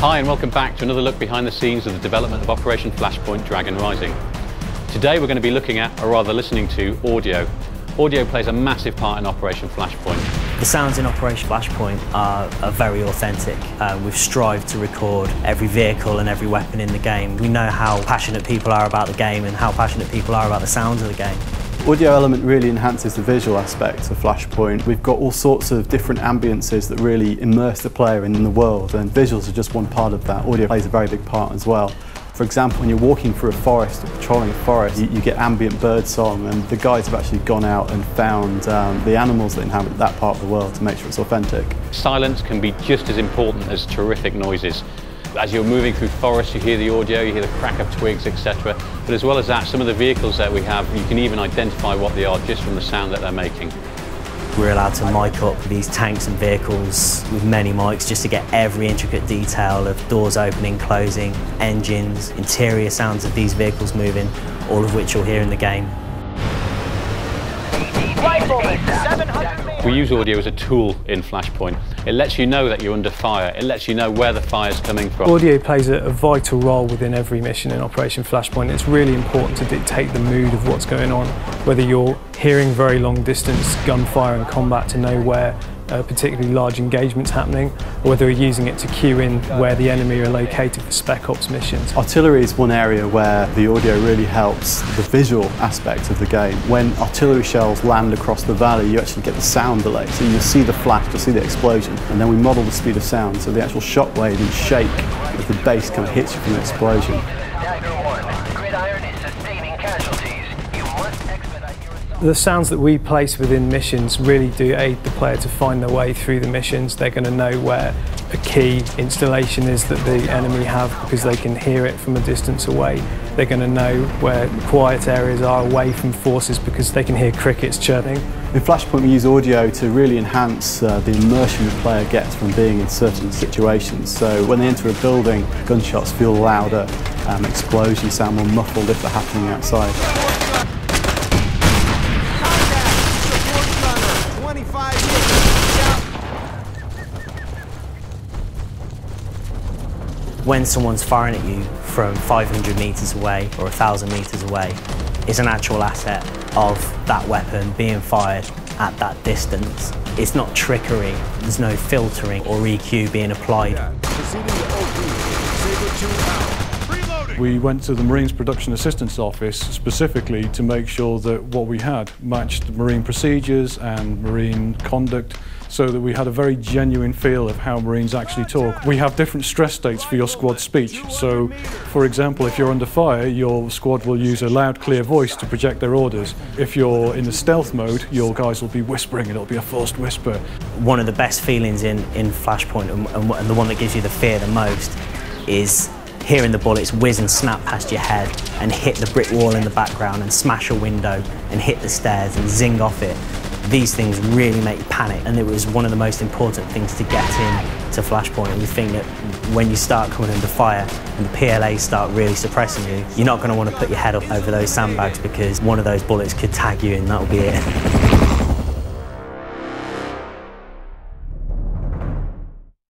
Hi and welcome back to another look behind the scenes of the development of Operation Flashpoint Dragon Rising. Today we're going to be looking at, or rather listening to, audio. Audio plays a massive part in Operation Flashpoint. The sounds in Operation Flashpoint are, are very authentic. Uh, we've strived to record every vehicle and every weapon in the game. We know how passionate people are about the game and how passionate people are about the sounds of the game. Audio element really enhances the visual aspect of Flashpoint. We've got all sorts of different ambiences that really immerse the player in the world and visuals are just one part of that. Audio plays a very big part as well. For example, when you're walking through a forest or patrolling a forest, you, you get ambient bird song and the guides have actually gone out and found um, the animals that inhabit that part of the world to make sure it's authentic. Silence can be just as important as terrific noises. As you're moving through forests, you hear the audio, you hear the crack of twigs, etc. But as well as that, some of the vehicles that we have, you can even identify what they are just from the sound that they're making. We're allowed to mic up these tanks and vehicles with many mics just to get every intricate detail of doors opening, closing, engines, interior sounds of these vehicles moving, all of which you'll hear in the game. We use audio as a tool in Flashpoint. It lets you know that you're under fire. It lets you know where the fire's coming from. Audio plays a, a, vital role within every mission in Operation Flashpoint. It's really important to dictate the mood of what's going on, whether you're hearing very long distance gunfire and combat to know where uh, particularly large engagements happening, or whether we're using it to cue in where the enemy are located for spec ops missions. Artillery is one area where the audio really helps the visual aspect of the game. When artillery shells land across the valley, you actually get the sound delay. So you'll see the flash, you'll see the explosion, and then we model the speed of sound, so the actual shockwave and shake as the bass kind of hits you from the explosion. The sounds that we place within missions really do aid the player to find their way through the missions. They're going to know where a key installation is that the enemy have because they can hear it from a distance away. They're going to know where quiet areas are away from forces because they can hear crickets chirping. In Flashpoint we use audio to really enhance uh, the immersion the player gets from being in certain situations. So when they enter a building, gunshots feel louder, um, explosions sound more muffled if they're happening outside. When someone's firing at you from 500 metres away or 1,000 metres away is an actual asset of that weapon being fired at that distance. It's not trickery, there's no filtering or EQ being applied. We went to the Marines Production Assistance Office specifically to make sure that what we had matched Marine procedures and Marine conduct so that we had a very genuine feel of how Marines actually talk. We have different stress states for your squad speech. So, for example, if you're under fire, your squad will use a loud, clear voice to project their orders. If you're in the stealth mode, your guys will be whispering and it'll be a forced whisper. One of the best feelings in, in Flashpoint and, and the one that gives you the fear the most is hearing the bullets whiz and snap past your head and hit the brick wall in the background and smash a window and hit the stairs and zing off it these things really make you panic and it was one of the most important things to get in to Flashpoint and we think that when you start coming under fire and the PLA start really suppressing you, you're not going to want to put your head up over those sandbags because one of those bullets could tag you and that'll be it.